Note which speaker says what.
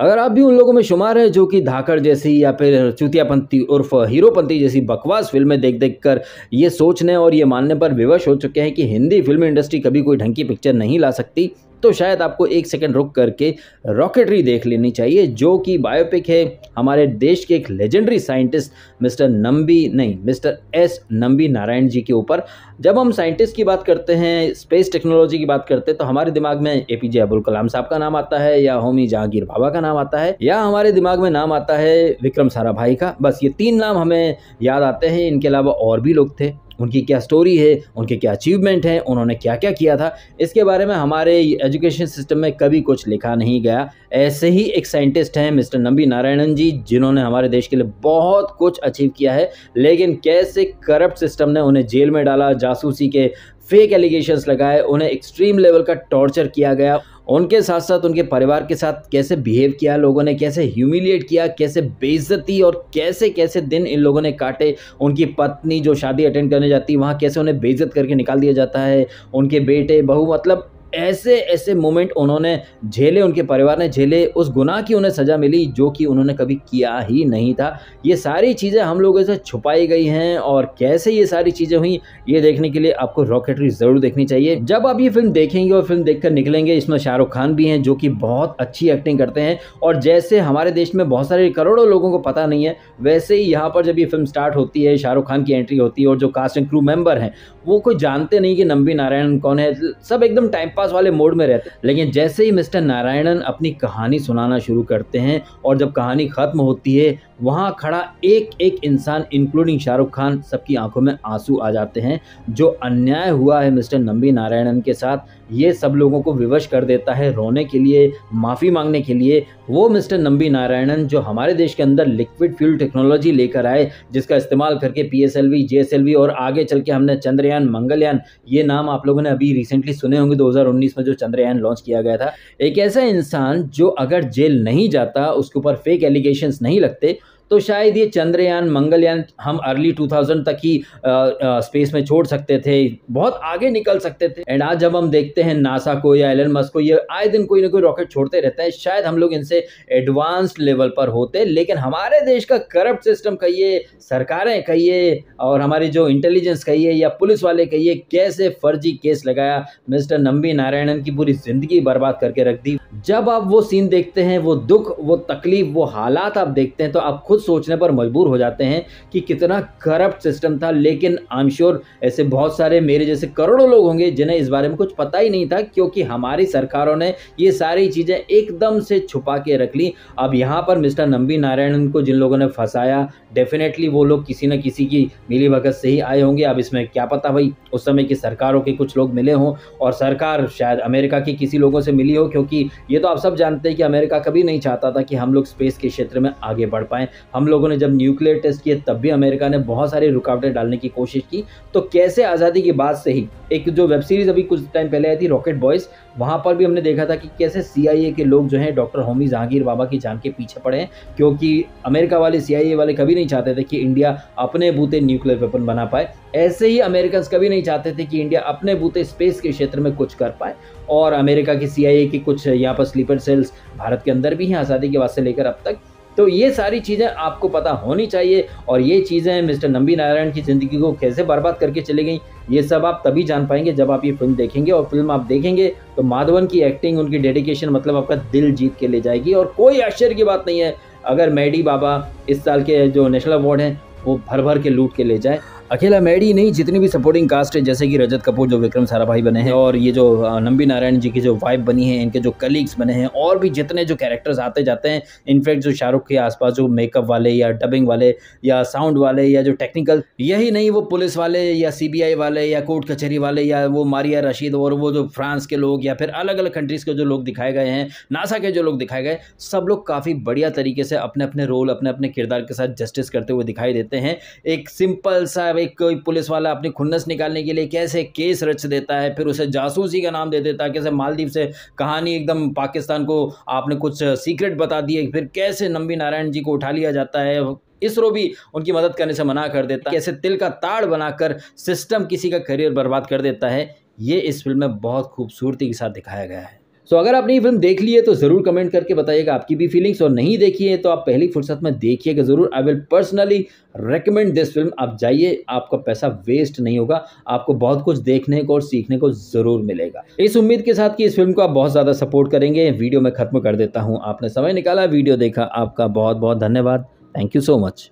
Speaker 1: अगर आप भी उन लोगों में शुमार हैं जो कि धाकड़ जैसी या फिर चुतियापंथी उर्फ़ हीरोपंथी जैसी बकवास फ़िल्में देख देख कर ये सोचने और ये मानने पर विवश हो चुके हैं कि हिंदी फ़िल्म इंडस्ट्री कभी कोई ढंग की पिक्चर नहीं ला सकती। तो शायद आपको एक सेकंड रुक करके रॉकेटरी देख लेनी चाहिए, जो कि बायोपिक है। हमारे देश के एक लेजेंडरी साइंटिस्ट मिस्टर नंबी, नहीं, मिस्टर एस नंबी नारायण जी के ऊपर। जब हम साइंटिस्ट की बात करते हैं स्पेस टेक्नोलॉजी की बात करते हैं तो हमारे दिमाग में ए पी जे अब्दुल कलाम साहब का नाम आता है, या होमी जहांगीर बाबा का नाम आता है, या हमारे दिमाग में नाम आता है विक्रम साराभाई का। बस ये तीन नाम हमें याद आते हैं, इनके अलावा और भी लोग थे। उनकी क्या स्टोरी है, उनके क्या अचीवमेंट हैं, उन्होंने क्या क्या किया था। इसके बारे में हमारे एजुकेशन सिस्टम में कभी कुछ लिखा नहीं गया। ऐसे ही एक साइंटिस्ट हैं मिस्टर नंबी नारायणन जी, जिन्होंने हमारे देश के लिए बहुत कुछ अचीव किया है, लेकिन कैसे करप्ट सिस्टम ने उन्हें जेल में डाला, जासूसी के फेक एलिगेशंस लगाए, उन्हें एक्सट्रीम लेवल का टॉर्चर किया गया। उनके साथ साथ उनके परिवार के साथ कैसे बिहेव किया लोगों ने, कैसे ह्यूमिलिएट किया, कैसे बेइज्जती और कैसे कैसे दिन इन लोगों ने काटे। उनकी पत्नी जो शादी अटेंड करने जाती है, वहाँ कैसे उन्हें बेइज्जत करके निकाल दिया जाता है? उनके बेटे, बहू मतलब ऐसे ऐसे मोमेंट उन्होंने झेले, उनके परिवार ने झेले, उस गुनाह की उन्हें सज़ा मिली जो कि उन्होंने कभी किया ही नहीं था। ये सारी चीज़ें हम लोगों से छुपाई गई हैं और कैसे ये सारी चीज़ें हुई, ये देखने के लिए आपको रॉकेटरी ज़रूर देखनी चाहिए। जब आप ये फ़िल्म देखेंगे और फ़िल्म देखकर निकलेंगे, इसमें शाहरुख खान भी हैं जो कि बहुत अच्छी एक्टिंग करते हैं और जैसे हमारे देश में बहुत सारे करोड़ों लोगों को पता नहीं है, वैसे ही यहाँ पर जब ये फ़िल्म स्टार्ट होती है, शाहरुख खान की एंट्री होती है और जो कास्ट एंड क्रू मेंबर हैं, वो कोई जानते नहीं कि नंबी नारायण कौन है, सब एकदम टाइम पास वाले मोड में रहते हैं। लेकिन जैसे ही मिस्टर नारायणन अपनी कहानी सुनाना शुरू करते हैं और जब कहानी ख़त्म होती है वहाँ खड़ा एक एक इंसान इंक्लूडिंग शाहरुख खान, सबकी आँखों में आँसू आ जाते हैं, जो अन्याय हुआ है मिस्टर नंबी नारायणन के साथ, ये सब लोगों को विवश कर देता है रोने के लिए, माफ़ी मांगने के लिए। वो मिस्टर नंबी नारायणन, जो हमारे देश के अंदर लिक्विड फ्यूल टेक्नोलॉजी लेकर आए, जिसका इस्तेमाल करके पी एस एल और आगे चल के हमने चंद्रयान, मंगलयान, ये नाम आप लोगों ने अभी रिसेंटली सुने होंगे 2019 में जो चंद्रयान लॉन्च किया गया था। एक ऐसा इंसान, जो अगर जेल नहीं जाता, उसके ऊपर फेक एलिगेशंस नहीं लगते तो शायद ये चंद्रयान मंगलयान हम अर्ली 2000 तक ही आ, आ, स्पेस में छोड़ सकते थे बहुत आगे निकल सकते थे। एंड आज जब हम देखते हैं नासा को या एलन मस्क को ये आए दिन कोई ना कोई रॉकेट छोड़ते रहते हैं। शायद हम लोग इनसे एडवांस लेवल पर होते लेकिन हमारे देश का करप्ट सिस्टम कहिए सरकारें कहिए और हमारी जो इंटेलिजेंस कहिए या पुलिस वाले कहिए कैसे फर्जी केस लगाया मिस्टर नंबी नारायणन की पूरी ज़िंदगी बर्बाद करके रख दी। जब आप वो सीन देखते हैं, वो दुख, वो तकलीफ़, वो हालात आप देखते हैं तो आप खुद सोचने पर मजबूर हो जाते हैं कि कितना करप्ट सिस्टम था। लेकिन आई एम श्योर ऐसे बहुत सारे मेरे जैसे करोड़ों लोग होंगे जिन्हें इस बारे में कुछ पता ही नहीं था, क्योंकि हमारी सरकारों ने ये सारी चीज़ें एकदम से छुपा के रख ली। अब यहाँ पर मिस्टर नंबी नारायणन को जिन लोगों ने फंसाया डेफिनेटली वो लोग किसी न किसी की मिली भगत से ही आए होंगे। अब इसमें क्या पता भाई, उस समय की सरकारों के कुछ लोग मिले हों, और सरकार शायद अमेरिका की किसी लोगों से मिली हो, क्योंकि ये तो आप सब जानते हैं कि अमेरिका कभी नहीं चाहता था कि हम लोग स्पेस के क्षेत्र में आगे बढ़ पाएँ। हम लोगों ने जब न्यूक्लियर टेस्ट किए, तब भी अमेरिका ने बहुत सारी रुकावटें डालने की कोशिश की। तो कैसे आज़ादी के बाद से ही एक जो वेब सीरीज़ अभी कुछ टाइम पहले आई थी, रॉकेट बॉयज़, वहाँ पर भी हमने देखा था कि कैसे CIA के लोग जो हैं, डॉक्टर होमी जहांगीर बाबा की जान के पीछे पड़े हैं, क्योंकि अमेरिका वाले CIA वाले कभी नहीं चाहते थे कि इंडिया अपने बूते न्यूक्लियर वेपन बना पाए। ऐसे ही अमेरिकन कभी नहीं चाहते थे कि इंडिया अपने बूते स्पेस के क्षेत्र में कुछ कर पाए और अमेरिका की CIA की कुछ यहाँ पर स्लीपर सेल्स भारत के अंदर भी हैं आज़ादी के बाद से लेकर अब तक। तो ये सारी चीज़ें आपको पता होनी चाहिए और ये चीज़ें मिस्टर नंबी नारायण की ज़िंदगी को कैसे बर्बाद करके चली गई, ये सब आप तभी जान पाएँगे जब आप ये फ़िल्म देखेंगे और फ़िल्म आप देखेंगे तो माधवन की एक्टिंग उनकी डेडिकेशन मतलब आपका दिल जीत के ले जाएगी और कोई आश्चर्य की बात नहीं है, अगर मैडी बाबा इस साल के जो नेशनल अवार्ड हैं, वो भर भर के लूट के ले जाए। अकेला मैडी नहीं, जितनी भी सपोर्टिंग कास्ट है, जैसे कि रजत कपूर जो विक्रम साराभाई बने हैं, और ये जो नंबी नारायण जी की जो वाइफ बनी है, इनके जो कलीग्स बने हैं, और भी जितने जो कैरेक्टर्स आते जाते हैं इनफैक्ट जो शाहरुख के आसपास जो मेकअप वाले या डबिंग वाले या साउंड वाले या जो टेक्निकल यही नहीं, वो पुलिस वाले या सीबीआई वाले या कोर्ट कचहरी वाले या वो मारिया रशीद और वो जो फ्रांस के लोग या फिर अलग अलग कंट्रीज़ के जो लोग दिखाए गए हैं नासा के जो लोग दिखाए गए, सब लोग काफ़ी बढ़िया तरीके से अपने अपने रोल अपने अपने किरदार के साथ जस्टिस करते हुए दिखाई देते हैं। एक सिंपल सा एक कोई पुलिस वाला अपनी खुन्नस निकालने के लिए कैसे केस रच देता है, फिर उसे जासूसी का नाम दे देता है कैसे मालदीव से कहानी एकदम पाकिस्तान को आपने कुछ सीक्रेट बता दिए फिर कैसे नंबी नारायण जी को उठा लिया जाता है, इसरो भी उनकी मदद करने से मना कर देता है। कैसे तिल का ताड़ बनाकर सिस्टम किसी का करियर बर्बाद कर देता है, ये इस फ़िल्म में बहुत खूबसूरती के साथ दिखाया गया है। सो अगर आपने ये फ़िल्म देख ली है तो ज़रूर कमेंट करके बताइएगा आपकी भी फीलिंग्स और नहीं देखी है तो आप पहली फुर्सत में देखिएगा ज़रूर। I will personally recommend this film आप जाइए, आपका पैसा वेस्ट नहीं होगा। आपको बहुत कुछ देखने को और सीखने को ज़रूर मिलेगा। इस उम्मीद के साथ कि इस फ़िल्म को आप बहुत ज़्यादा सपोर्ट करेंगे। वीडियो में ख़त्म कर देता हूँ। आपने समय निकाला, वीडियो देखा, आपका बहुत बहुत धन्यवाद। Thank you so much